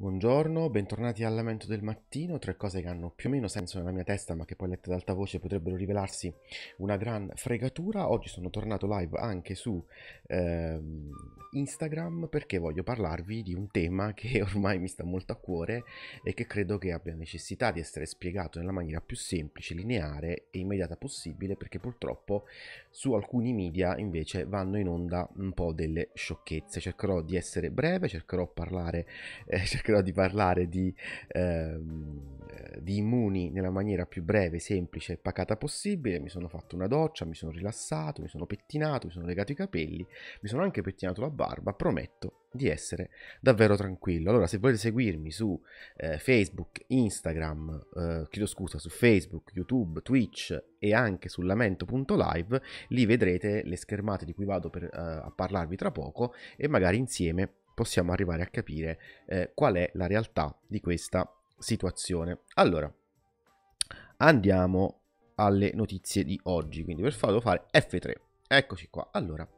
Buongiorno, bentornati al Lamento del Mattino, tre cose che hanno più o meno senso nella mia testa ma che poi lette ad alta voce potrebbero rivelarsi una gran fregatura. Oggi sono tornato live anche su ehm, Instagram perché voglio parlarvi di un tema che ormai mi sta molto a cuore e che credo che abbia necessità di essere spiegato nella maniera più semplice, lineare e immediata possibile perché purtroppo su alcuni media invece vanno in onda un po' delle sciocchezze. Cercherò di essere breve, cercherò, parlare, eh, di parlare di, ehm, di immuni nella maniera più breve, semplice e pacata possibile. Mi sono fatto una doccia, mi sono rilassato, mi sono pettinato, mi sono legato i capelli, mi sono anche pettinato la barba. Prometto di essere davvero tranquillo. Allora, se volete seguirmi su eh, Facebook, Instagram, eh, chiedo scusa, su Facebook, YouTube, Twitch e anche su lamento.live, lì vedrete le schermate di cui vado per, eh, a parlarvi tra poco e magari insieme possiamo arrivare a capire eh, qual è la realtà di questa situazione. Allora, andiamo alle notizie di oggi, quindi per farlo fare F3. Eccoci qua. Allora,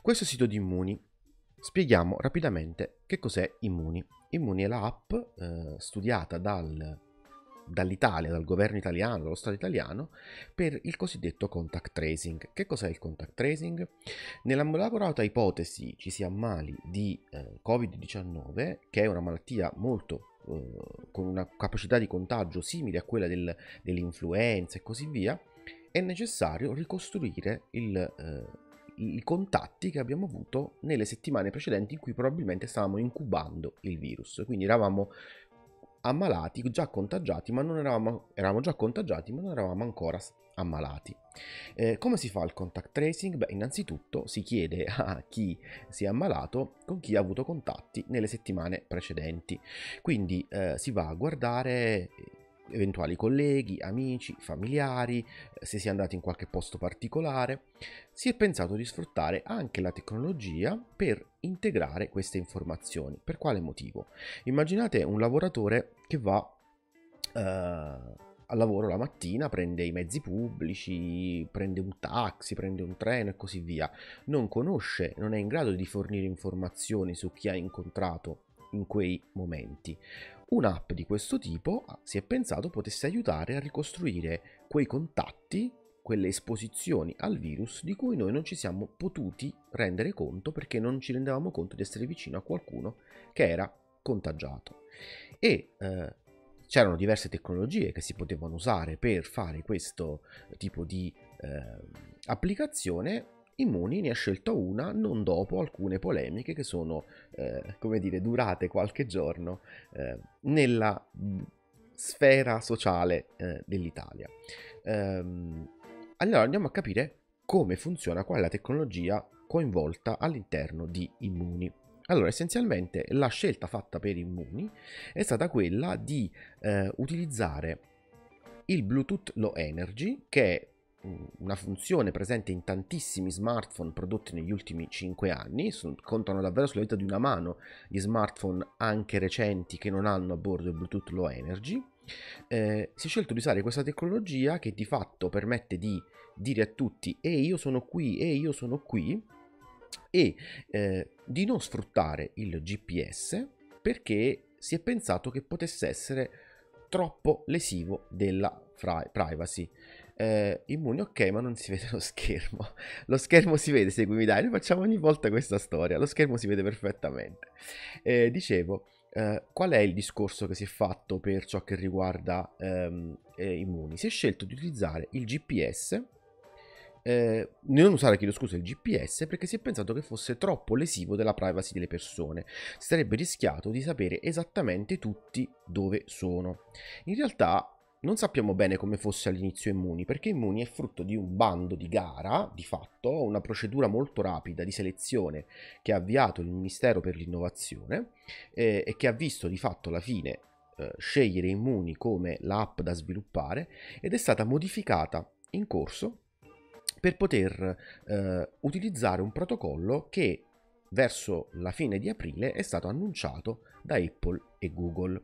questo sito di Immuni Spieghiamo rapidamente che cos'è Immuni. Immuni è l'app eh, studiata dal, dall'Italia, dal governo italiano, dallo Stato italiano, per il cosiddetto contact tracing. Che cos'è il contact tracing? Nella lavorata ipotesi ci si ammali di eh, Covid-19, che è una malattia molto eh, con una capacità di contagio simile a quella del, dell'influenza e così via, è necessario ricostruire il, eh, i contatti che abbiamo avuto nelle settimane precedenti in cui probabilmente stavamo incubando il virus. Quindi eravamo ammalati, già contagiati, ma non eravamo, eravamo già contagiati, ma non eravamo ancora ammalati. Eh, come si fa il contact tracing? Beh, innanzitutto si chiede a chi si è ammalato con chi ha avuto contatti nelle settimane precedenti. Quindi eh, si va a guardare eventuali colleghi, amici, familiari, eh, se si è andati in qualche posto particolare, si è pensato di sfruttare anche la tecnologia per integrare queste informazioni. Per quale motivo? Immaginate un lavoratore che va uh, al lavoro la mattina, prende i mezzi pubblici, prende un taxi, prende un treno e così via. Non conosce, non è in grado di fornire informazioni su chi ha incontrato in quei momenti. Un'app di questo tipo ah, si è pensato potesse aiutare a ricostruire quei contatti, quelle esposizioni al virus di cui noi non ci siamo potuti rendere conto perché non ci rendevamo conto di essere vicino a qualcuno che era contagiato. E eh, c'erano diverse tecnologie che si potevano usare per fare questo tipo di eh, applicazione Immuni ne ha scelto una non dopo alcune polemiche che sono, eh, come dire, durate qualche giorno eh, nella sfera sociale eh, dell'Italia. Ehm, allora andiamo a capire come funziona, qual è la tecnologia coinvolta all'interno di Immuni. Allora, essenzialmente la scelta fatta per Immuni è stata quella di eh, utilizzare il Bluetooth Low Energy, che è una funzione presente in tantissimi smartphone prodotti negli ultimi 5 anni, contano davvero sulla vita di una mano gli smartphone anche recenti che non hanno a bordo il Bluetooth Low Energy. Eh, si è scelto di usare questa tecnologia che di fatto permette di dire a tutti e io sono qui, e io sono qui e eh, di non sfruttare il GPS perché si è pensato che potesse essere troppo lesivo della privacy eh, immuni, ok, ma non si vede lo schermo. Lo schermo si vede, seguimi dai, noi facciamo ogni volta questa storia, lo schermo si vede perfettamente. Eh, dicevo, eh, qual è il discorso che si è fatto per ciò che riguarda ehm, eh, immuni? Si è scelto di utilizzare il GPS, eh, non usare, chiedo scusa, il GPS perché si è pensato che fosse troppo lesivo della privacy delle persone. Si sarebbe rischiato di sapere esattamente tutti dove sono. In realtà non sappiamo bene come fosse all'inizio Immuni, perché Immuni è frutto di un bando di gara, di fatto, una procedura molto rapida di selezione che ha avviato il Ministero per l'Innovazione eh, e che ha visto di fatto alla fine eh, scegliere Immuni come l'app da sviluppare ed è stata modificata in corso per poter eh, utilizzare un protocollo che verso la fine di aprile è stato annunciato da Apple e Google.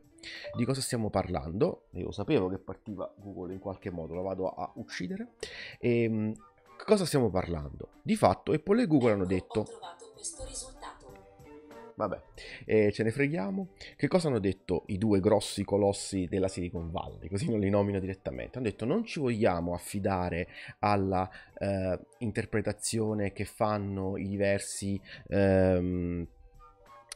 Di cosa stiamo parlando? Io sapevo che partiva Google in qualche modo, lo vado a uccidere. E, ehm, cosa stiamo parlando? Di fatto Apple e Google hanno detto... vabbè, eh, ce ne freghiamo. Che cosa hanno detto i due grossi colossi della Silicon Valley? Così non li nomino direttamente. Hanno detto non ci vogliamo affidare alla eh, interpretazione che fanno i diversi... Ehm,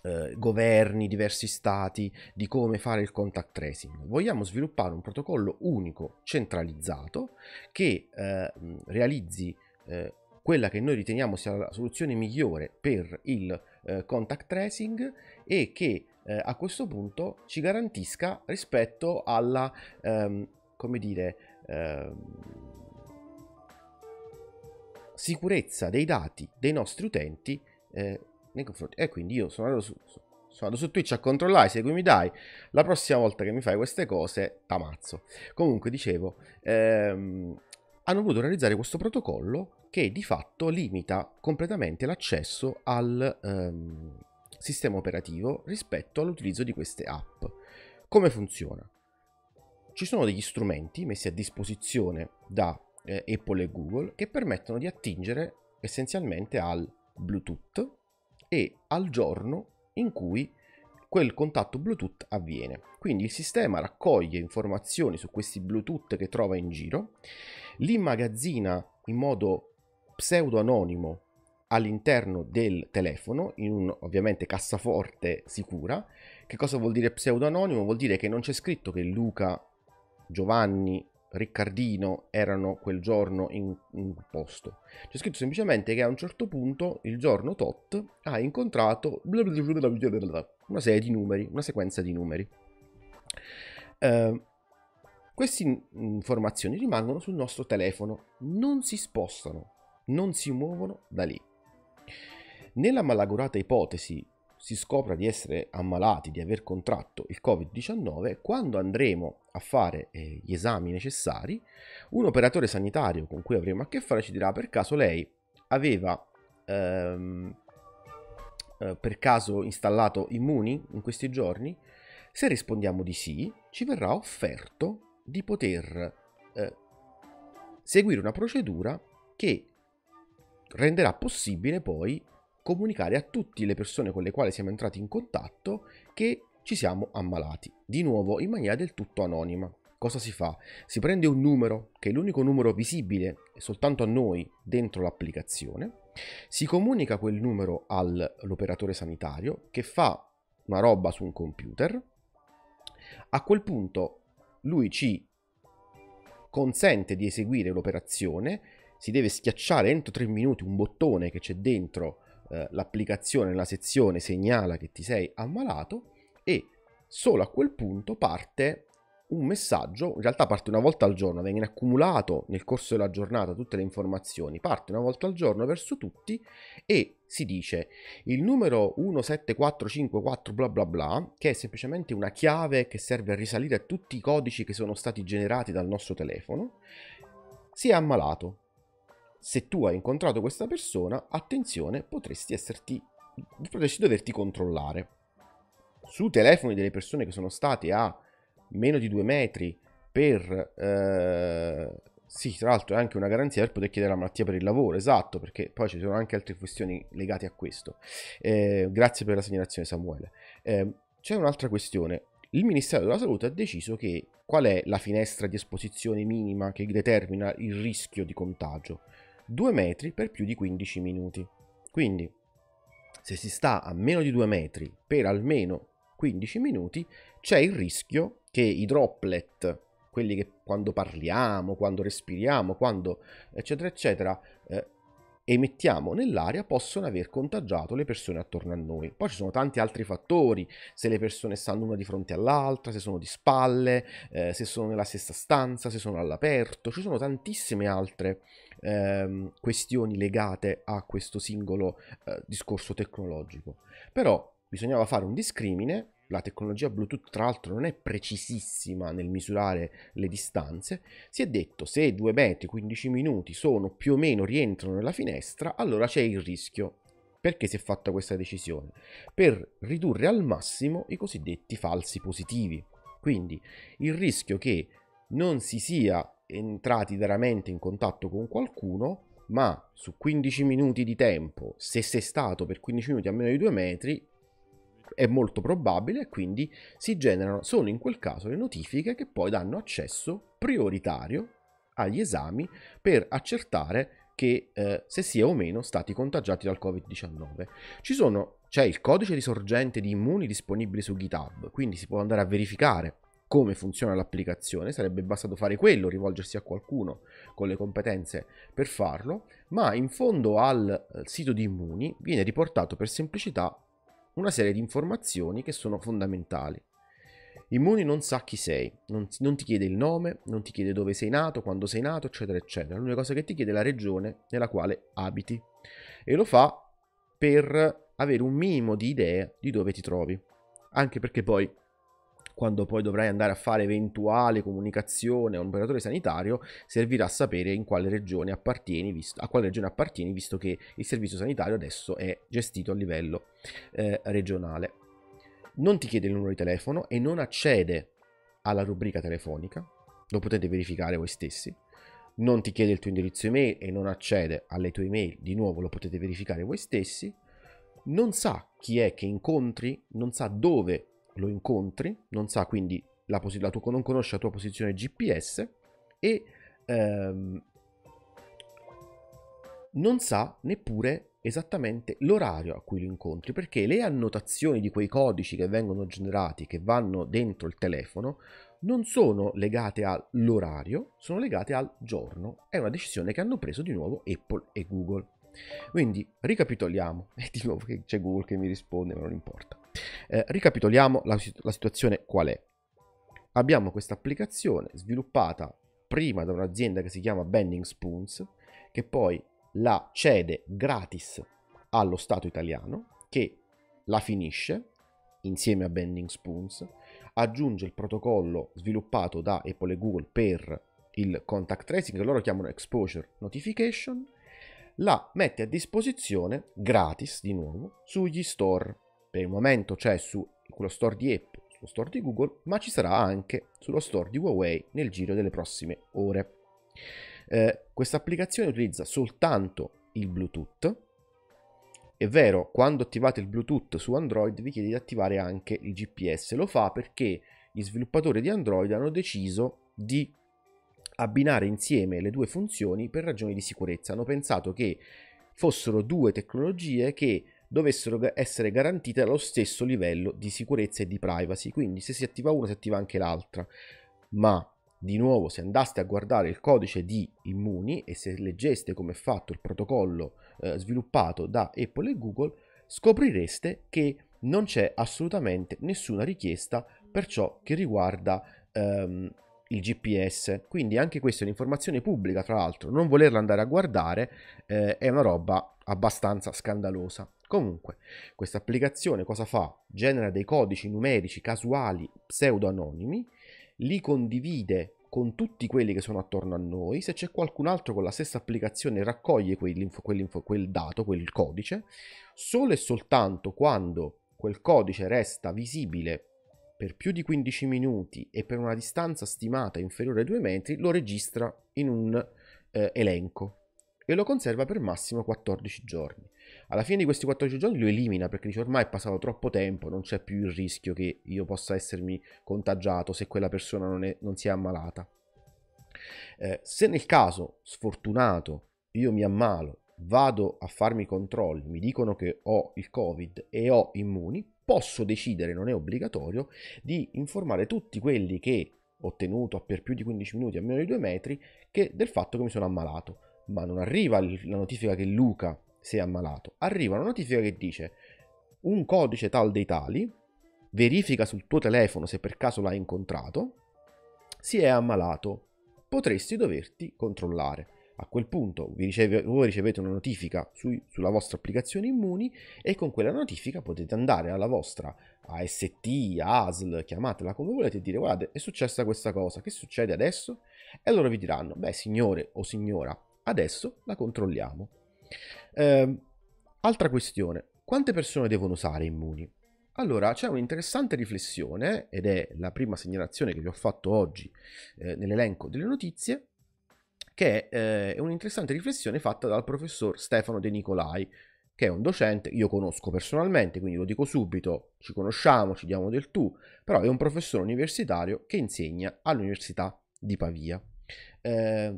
eh, governi, diversi stati di come fare il contact tracing. Vogliamo sviluppare un protocollo unico, centralizzato, che eh, realizzi eh, quella che noi riteniamo sia la soluzione migliore per il eh, contact tracing e che eh, a questo punto ci garantisca rispetto alla, ehm, come dire, ehm, sicurezza dei dati dei nostri utenti eh, nei confronti. E quindi io sono andato su, sono andato su Twitch a controllare, seguimi dai, la prossima volta che mi fai queste cose, t'amazzo. Comunque, dicevo, ehm, hanno voluto realizzare questo protocollo che di fatto limita completamente l'accesso al ehm, sistema operativo rispetto all'utilizzo di queste app. Come funziona? Ci sono degli strumenti messi a disposizione da eh, Apple e Google che permettono di attingere essenzialmente al Bluetooth e al giorno in cui quel contatto Bluetooth avviene. Quindi il sistema raccoglie informazioni su questi Bluetooth che trova in giro, li immagazzina in modo pseudo-anonimo all'interno del telefono, in un ovviamente cassaforte sicura. Che cosa vuol dire pseudo-anonimo? Vuol dire che non c'è scritto che Luca, Giovanni, Riccardino erano quel giorno in un posto. C'è scritto semplicemente che a un certo punto, il giorno tot, ha incontrato una serie di numeri, una sequenza di numeri. Uh, queste informazioni rimangono sul nostro telefono, non si spostano non si muovono da lì. Nella malaugurata ipotesi si scopra di essere ammalati, di aver contratto il Covid-19, quando andremo a fare eh, gli esami necessari, un operatore sanitario con cui avremo a che fare ci dirà per caso lei aveva ehm, eh, per caso installato Immuni in questi giorni? Se rispondiamo di sì, ci verrà offerto di poter eh, seguire una procedura che renderà possibile poi comunicare a tutte le persone con le quali siamo entrati in contatto che ci siamo ammalati, di nuovo in maniera del tutto anonima. Cosa si fa? Si prende un numero, che è l'unico numero visibile soltanto a noi dentro l'applicazione, si comunica quel numero all'operatore sanitario che fa una roba su un computer, a quel punto lui ci consente di eseguire l'operazione si deve schiacciare entro 3 minuti un bottone che c'è dentro eh, l'applicazione nella sezione segnala che ti sei ammalato e solo a quel punto parte un messaggio, in realtà parte una volta al giorno, viene accumulato nel corso della giornata tutte le informazioni, parte una volta al giorno verso tutti e si dice il numero 17454 bla bla bla, che è semplicemente una chiave che serve a risalire a tutti i codici che sono stati generati dal nostro telefono, si è ammalato se tu hai incontrato questa persona, attenzione, potresti esserti potresti doverti controllare. Su telefoni delle persone che sono state a meno di due metri per... Eh, sì, tra l'altro è anche una garanzia per poter chiedere la malattia per il lavoro, esatto, perché poi ci sono anche altre questioni legate a questo. Eh, grazie per la segnalazione Samuele. Eh, c'è un'altra questione. Il Ministero della Salute ha deciso che qual è la finestra di esposizione minima che determina il rischio di contagio. 2 metri per più di 15 minuti. Quindi, se si sta a meno di 2 metri per almeno 15 minuti, c'è il rischio che i droplet, quelli che quando parliamo, quando respiriamo, quando eccetera eccetera, eh, emettiamo nell'aria possono aver contagiato le persone attorno a noi. Poi ci sono tanti altri fattori, se le persone stanno una di fronte all'altra, se sono di spalle, eh, se sono nella stessa stanza, se sono all'aperto, ci sono tantissime altre ehm, questioni legate a questo singolo eh, discorso tecnologico. Però bisognava fare un discrimine la tecnologia Bluetooth tra l'altro non è precisissima nel misurare le distanze, si è detto se 2 metri 15 minuti sono più o meno rientrano nella finestra, allora c'è il rischio. Perché si è fatta questa decisione? Per ridurre al massimo i cosiddetti falsi positivi. Quindi il rischio che non si sia entrati veramente in contatto con qualcuno, ma su 15 minuti di tempo, se sei stato per 15 minuti a meno di 2 metri, è molto probabile, quindi si generano solo in quel caso le notifiche che poi danno accesso prioritario agli esami per accertare che eh, se si è o meno stati contagiati dal Covid-19. Ci sono, c'è il codice di sorgente di Immuni disponibile su GitHub, quindi si può andare a verificare come funziona l'applicazione, sarebbe bastato fare quello, rivolgersi a qualcuno con le competenze per farlo, ma in fondo al sito di Immuni viene riportato per semplicità una serie di informazioni che sono fondamentali. Immuni non sa chi sei, non, non, ti chiede il nome, non ti chiede dove sei nato, quando sei nato, eccetera, eccetera. L'unica cosa che ti chiede è la regione nella quale abiti. E lo fa per avere un minimo di idea di dove ti trovi. Anche perché poi, quando poi dovrai andare a fare eventuale comunicazione a un operatore sanitario, servirà a sapere in quale regione appartieni, visto, a quale regione appartieni, visto che il servizio sanitario adesso è gestito a livello eh, regionale. Non ti chiede il numero di telefono e non accede alla rubrica telefonica, lo potete verificare voi stessi, non ti chiede il tuo indirizzo email e non accede alle tue email, di nuovo lo potete verificare voi stessi, non sa chi è che incontri, non sa dove lo incontri, non sa quindi la, pos- la tua, non conosce la tua posizione GPS e ehm, non sa neppure esattamente l'orario a cui lo incontri, perché le annotazioni di quei codici che vengono generati, che vanno dentro il telefono, non sono legate all'orario, sono legate al giorno. È una decisione che hanno preso di nuovo Apple e Google. Quindi ricapitoliamo, e di nuovo c'è Google che mi risponde, ma non importa. Eh, ricapitoliamo la, la situazione qual è. Abbiamo questa applicazione sviluppata prima da un'azienda che si chiama Bending Spoons, che poi la cede gratis allo Stato italiano che la finisce insieme a Bending Spoons, aggiunge il protocollo sviluppato da Apple e Google per il contact tracing che loro chiamano exposure notification, la mette a disposizione gratis di nuovo sugli store. Per il momento c'è su quello store di Apple, sullo store di Google, ma ci sarà anche sullo store di Huawei nel giro delle prossime ore. Eh, questa applicazione utilizza soltanto il Bluetooth. È vero, quando attivate il Bluetooth su Android vi chiede di attivare anche il GPS. Lo fa perché gli sviluppatori di Android hanno deciso di abbinare insieme le due funzioni per ragioni di sicurezza. Hanno pensato che fossero due tecnologie che dovessero essere garantite allo stesso livello di sicurezza e di privacy. Quindi se si attiva una si attiva anche l'altra. Ma di nuovo, se andaste a guardare il codice di Immuni e se leggeste come è fatto il protocollo eh, sviluppato da Apple e Google, scoprireste che non c'è assolutamente nessuna richiesta per ciò che riguarda ehm, il GPS. Quindi anche questa è un'informazione pubblica, tra l'altro, non volerla andare a guardare eh, è una roba abbastanza scandalosa. Comunque, questa applicazione cosa fa? Genera dei codici numerici casuali pseudo-anonimi li condivide con tutti quelli che sono attorno a noi. Se c'è qualcun altro con la stessa applicazione raccoglie quell'info, quell'info, quel dato, quel codice, solo e soltanto quando quel codice resta visibile per più di 15 minuti e per una distanza stimata inferiore ai 2 metri, lo registra in un eh, elenco e lo conserva per massimo 14 giorni. Alla fine di questi 14 giorni lo elimina perché dice ormai è passato troppo tempo, non c'è più il rischio che io possa essermi contagiato se quella persona non, è, non si è ammalata. Eh, se nel caso sfortunato io mi ammalo, vado a farmi i controlli, mi dicono che ho il covid e ho immuni, posso decidere, non è obbligatorio, di informare tutti quelli che ho tenuto per più di 15 minuti a meno di 2 metri che, del fatto che mi sono ammalato ma non arriva la notifica che Luca è ammalato, arriva una notifica che dice un codice tal dei tali, verifica sul tuo telefono se per caso l'hai incontrato, si è ammalato, potresti doverti controllare. A quel punto riceve, voi ricevete una notifica su, sulla vostra applicazione Immuni e con quella notifica potete andare alla vostra AST, ASL, chiamatela come volete e dire guardate è successa questa cosa, che succede adesso? E loro vi diranno, beh signore o signora, Adesso la controlliamo. Eh, altra questione, quante persone devono usare Immuni? Allora, c'è un'interessante riflessione, ed è la prima segnalazione che vi ho fatto oggi eh, nell'elenco delle notizie, che eh, è un'interessante riflessione fatta dal professor Stefano De Nicolai, che è un docente, io conosco personalmente, quindi lo dico subito, ci conosciamo, ci diamo del tu, però è un professore universitario che insegna all'Università di Pavia. Eh,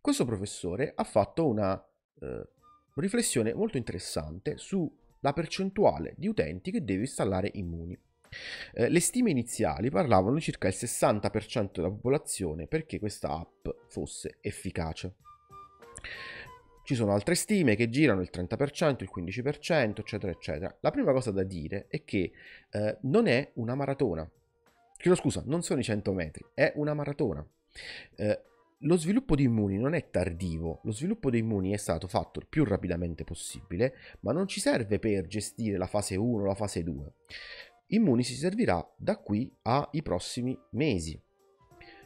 questo professore ha fatto una eh, riflessione molto interessante sulla percentuale di utenti che deve installare Immuni. Eh, le stime iniziali parlavano di circa il 60% della popolazione perché questa app fosse efficace. Ci sono altre stime che girano il 30%, il 15%, eccetera, eccetera. La prima cosa da dire è che eh, non è una maratona. Chiedo scusa, non sono i 100 metri, è una maratona. Eh, lo sviluppo di immuni non è tardivo, lo sviluppo di immuni è stato fatto il più rapidamente possibile, ma non ci serve per gestire la fase 1 o la fase 2. Immuni si servirà da qui ai prossimi mesi,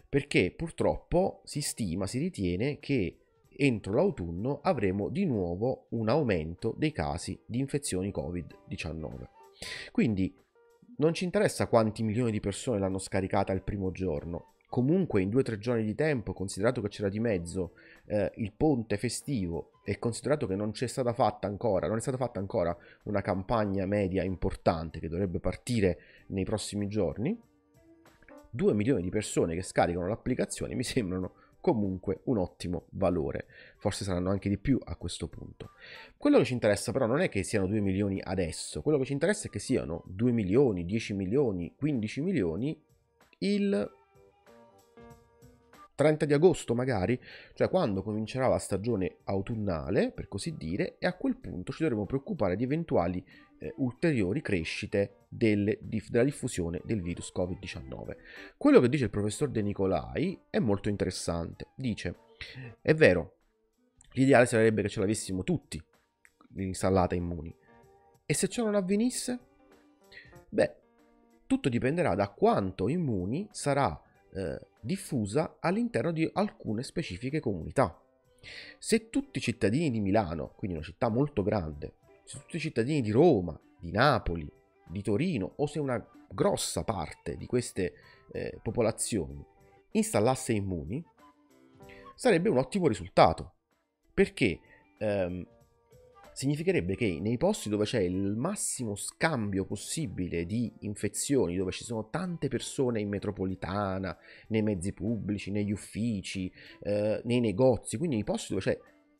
perché purtroppo si stima, si ritiene che entro l'autunno avremo di nuovo un aumento dei casi di infezioni Covid-19. Quindi non ci interessa quanti milioni di persone l'hanno scaricata il primo giorno, comunque in due o tre giorni di tempo, considerato che c'era di mezzo eh, il ponte festivo e considerato che non c'è stata fatta ancora, non è stata fatta ancora una campagna media importante che dovrebbe partire nei prossimi giorni, 2 milioni di persone che scaricano l'applicazione mi sembrano comunque un ottimo valore. Forse saranno anche di più a questo punto. Quello che ci interessa però non è che siano 2 milioni adesso, quello che ci interessa è che siano 2 milioni, 10 milioni, 15 milioni il 30 di agosto magari, cioè quando comincerà la stagione autunnale, per così dire, e a quel punto ci dovremo preoccupare di eventuali eh, ulteriori crescite delle, di, della diffusione del virus Covid-19. Quello che dice il professor De Nicolai è molto interessante. Dice, è vero, l'ideale sarebbe che ce l'avessimo tutti installata immuni. E se ciò non avvenisse? Beh, tutto dipenderà da quanto immuni sarà eh, diffusa all'interno di alcune specifiche comunità. Se tutti i cittadini di Milano, quindi una città molto grande, se tutti i cittadini di Roma, di Napoli, di Torino o se una grossa parte di queste eh, popolazioni installasse Immuni, sarebbe un ottimo risultato. Perché ehm, significherebbe che nei posti dove c'è il massimo scambio possibile di infezioni, dove ci sono tante persone in metropolitana, nei mezzi pubblici, negli uffici, eh, nei negozi, quindi nei posti dove c'è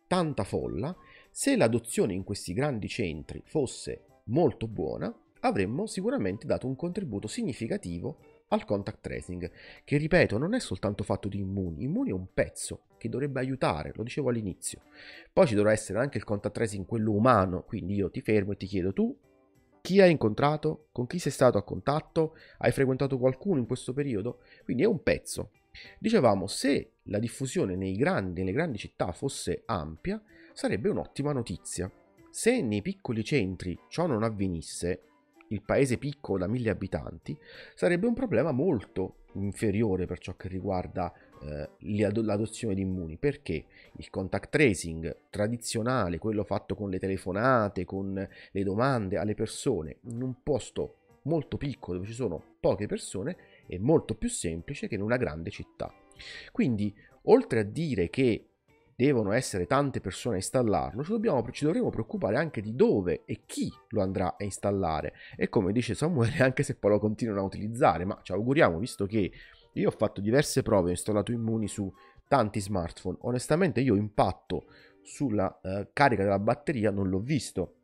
tanta folla, se l'adozione in questi grandi centri fosse molto buona, avremmo sicuramente dato un contributo significativo al contact tracing, che ripeto non è soltanto fatto di immuni, immuni è un pezzo che dovrebbe aiutare, lo dicevo all'inizio. Poi ci dovrà essere anche il contact tracing, quello umano, quindi io ti fermo e ti chiedo tu chi hai incontrato, con chi sei stato a contatto, hai frequentato qualcuno in questo periodo, quindi è un pezzo. Dicevamo, se la diffusione grandi, nelle grandi città fosse ampia, sarebbe un'ottima notizia. Se nei piccoli centri ciò non avvenisse, il paese piccolo da mille abitanti, sarebbe un problema molto inferiore per ciò che riguarda eh, l'adozione di immuni, perché il contact tracing tradizionale, quello fatto con le telefonate, con le domande alle persone, in un posto molto piccolo dove ci sono poche persone, è molto più semplice che in una grande città. Quindi, oltre a dire che devono essere tante persone a installarlo, ci, dobbiamo, ci dovremo preoccupare anche di dove e chi lo andrà a installare. E come dice Samuele, anche se poi lo continuano a utilizzare, ma ci auguriamo, visto che io ho fatto diverse prove, ho installato Immuni su tanti smartphone, onestamente io impatto sulla uh, carica della batteria non l'ho visto.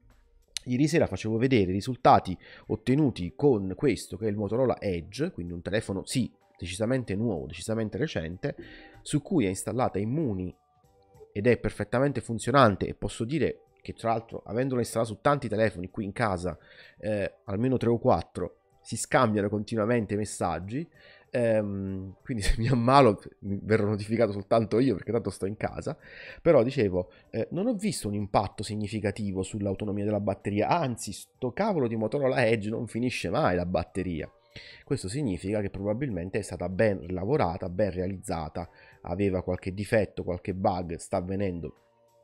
Ieri sera facevo vedere i risultati ottenuti con questo che è il Motorola Edge, quindi un telefono sì, decisamente nuovo, decisamente recente, su cui è installata Immuni ed è perfettamente funzionante e posso dire che tra l'altro avendolo installato su tanti telefoni qui in casa, eh, almeno 3 o 4, si scambiano continuamente messaggi, ehm, quindi se mi ammalo verrò notificato soltanto io perché tanto sto in casa, però dicevo, eh, non ho visto un impatto significativo sull'autonomia della batteria, anzi sto cavolo di Motorola Edge non finisce mai la batteria. Questo significa che probabilmente è stata ben lavorata, ben realizzata, aveva qualche difetto, qualche bug, sta venendo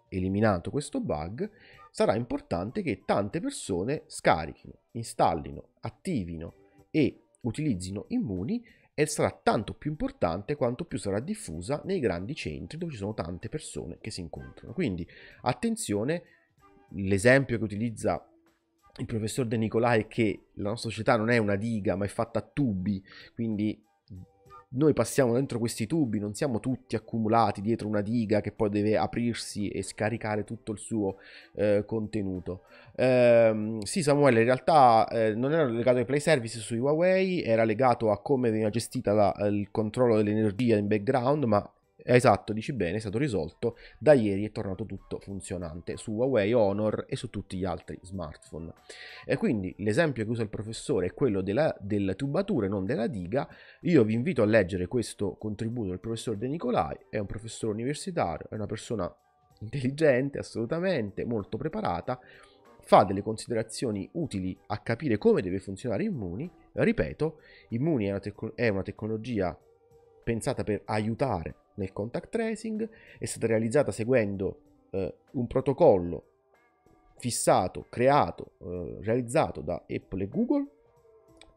eliminato questo bug, sarà importante che tante persone scarichino, installino, attivino e utilizzino Immuni e sarà tanto più importante quanto più sarà diffusa nei grandi centri dove ci sono tante persone che si incontrano. Quindi attenzione, l'esempio che utilizza il professor De Nicolai è che la nostra società non è una diga, ma è fatta a tubi, quindi noi passiamo dentro questi tubi, non siamo tutti accumulati dietro una diga che poi deve aprirsi e scaricare tutto il suo eh, contenuto. Eh, sì, Samuele, in realtà eh, non era legato ai play service sui Huawei, era legato a come veniva gestita la, il controllo dell'energia in background, ma Esatto, dici bene, è stato risolto. Da ieri è tornato tutto funzionante su Huawei Honor e su tutti gli altri smartphone. E quindi l'esempio che usa il professore è quello della, delle tubature, non della diga. Io vi invito a leggere questo contributo del professor De Nicolai, è un professore universitario, è una persona intelligente, assolutamente, molto preparata, fa delle considerazioni utili a capire come deve funzionare Immuni. Ripeto, Immuni è una, tec- è una tecnologia pensata per aiutare nel contact tracing, è stata realizzata seguendo eh, un protocollo fissato, creato, eh, realizzato da Apple e Google.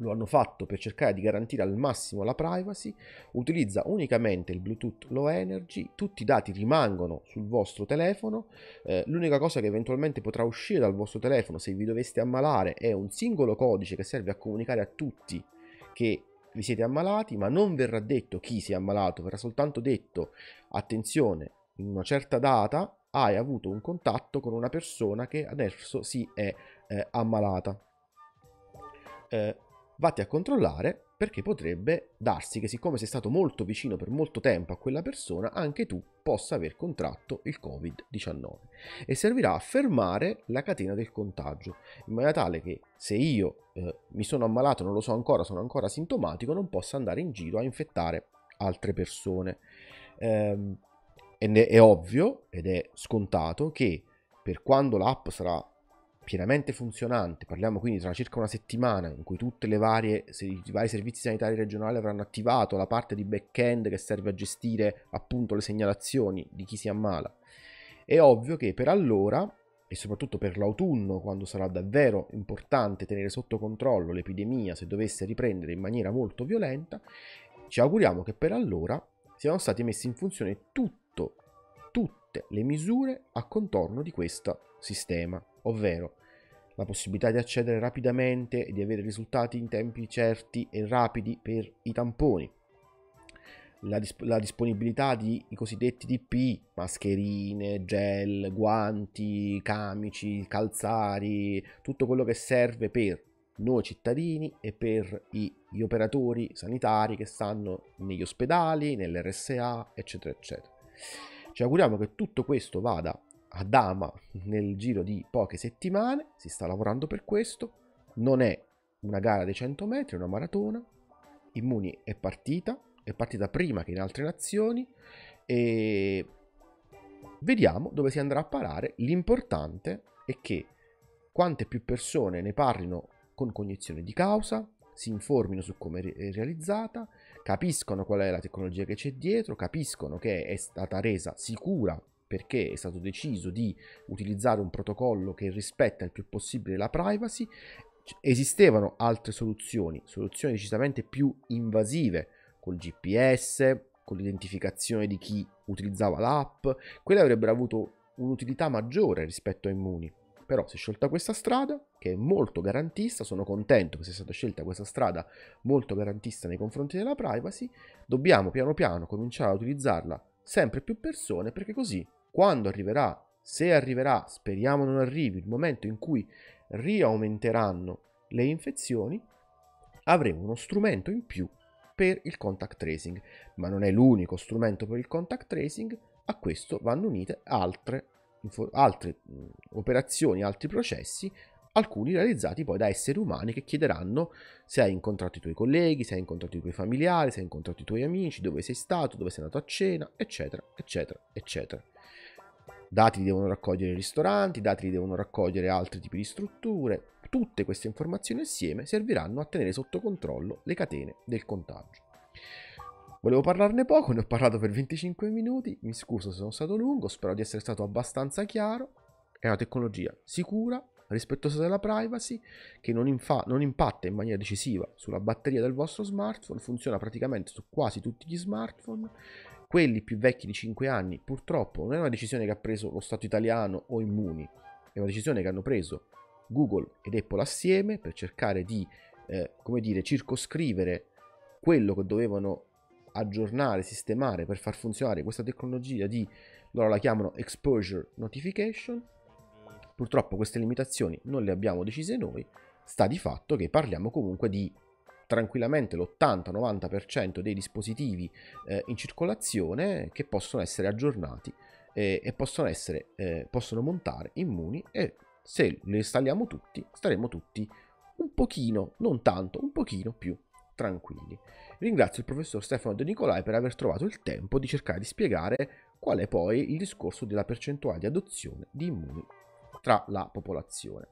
Lo hanno fatto per cercare di garantire al massimo la privacy, utilizza unicamente il Bluetooth Low Energy, tutti i dati rimangono sul vostro telefono, eh, l'unica cosa che eventualmente potrà uscire dal vostro telefono se vi doveste ammalare è un singolo codice che serve a comunicare a tutti che vi siete ammalati, ma non verrà detto chi si è ammalato, verrà soltanto detto attenzione, in una certa data hai avuto un contatto con una persona che adesso si è eh, ammalata. Eh, vatti a controllare perché potrebbe darsi che siccome sei stato molto vicino per molto tempo a quella persona, anche tu possa aver contratto il Covid-19 e servirà a fermare la catena del contagio, in maniera tale che se io eh, mi sono ammalato, non lo so ancora, sono ancora sintomatico, non possa andare in giro a infettare altre persone. Eh, è, è ovvio ed è scontato che per quando l'app sarà pienamente funzionante, parliamo quindi tra circa una settimana in cui varie, i vari servizi sanitari regionali avranno attivato la parte di back-end che serve a gestire appunto le segnalazioni di chi si ammala. È ovvio che per allora e soprattutto per l'autunno, quando sarà davvero importante tenere sotto controllo l'epidemia se dovesse riprendere in maniera molto violenta, ci auguriamo che per allora siano stati messi in funzione tutto, tutte le misure a contorno di questo sistema, ovvero la possibilità di accedere rapidamente e di avere risultati in tempi certi e rapidi per i tamponi, la, disp- la disponibilità di i cosiddetti DP, mascherine, gel, guanti, camici, calzari, tutto quello che serve per noi cittadini e per gli operatori sanitari che stanno negli ospedali, nell'RSA, eccetera, eccetera. Ci auguriamo che tutto questo vada a dama nel giro di poche settimane, si sta lavorando per questo, non è una gara dei 100 metri, è una maratona, Immuni è partita, è partita prima che in altre nazioni e vediamo dove si andrà a parare, l'importante è che quante più persone ne parlino con cognizione di causa, si informino su come è realizzata, capiscono qual è la tecnologia che c'è dietro, capiscono che è stata resa sicura perché è stato deciso di utilizzare un protocollo che rispetta il più possibile la privacy. Esistevano altre soluzioni, soluzioni decisamente più invasive col GPS, con l'identificazione di chi utilizzava l'app, quelle avrebbero avuto un'utilità maggiore rispetto a Immuni. Però si è scelta questa strada, che è molto garantista, sono contento che sia stata scelta questa strada molto garantista nei confronti della privacy, dobbiamo piano piano cominciare a utilizzarla sempre più persone perché così quando arriverà, se arriverà, speriamo non arrivi, il momento in cui riaumenteranno le infezioni, avremo uno strumento in più per il contact tracing. Ma non è l'unico strumento per il contact tracing, a questo vanno unite altre, altre operazioni, altri processi, alcuni realizzati poi da esseri umani che chiederanno se hai incontrato i tuoi colleghi, se hai incontrato i tuoi familiari, se hai incontrato i tuoi amici, dove sei stato, dove sei andato a cena, eccetera, eccetera, eccetera. Dati li devono raccogliere i ristoranti, dati li devono raccogliere altri tipi di strutture. Tutte queste informazioni assieme serviranno a tenere sotto controllo le catene del contagio. Volevo parlarne poco, ne ho parlato per 25 minuti, mi scuso se sono stato lungo, spero di essere stato abbastanza chiaro. È una tecnologia sicura, rispettosa della privacy, che non, infa- non, impatta in maniera decisiva sulla batteria del vostro smartphone, funziona praticamente su quasi tutti gli smartphone quelli più vecchi di 5 anni, purtroppo non è una decisione che ha preso lo Stato italiano o Immuni, è una decisione che hanno preso Google ed Apple assieme per cercare di, eh, come dire, circoscrivere quello che dovevano aggiornare, sistemare per far funzionare questa tecnologia di, loro la chiamano exposure notification. Purtroppo queste limitazioni non le abbiamo decise noi, sta di fatto che parliamo comunque di tranquillamente l'80-90% dei dispositivi eh, in circolazione che possono essere aggiornati eh, e possono, essere, eh, possono montare immuni e se li installiamo tutti staremo tutti un pochino, non tanto, un pochino più tranquilli. Ringrazio il professor Stefano De Nicolai per aver trovato il tempo di cercare di spiegare qual è poi il discorso della percentuale di adozione di immuni tra la popolazione.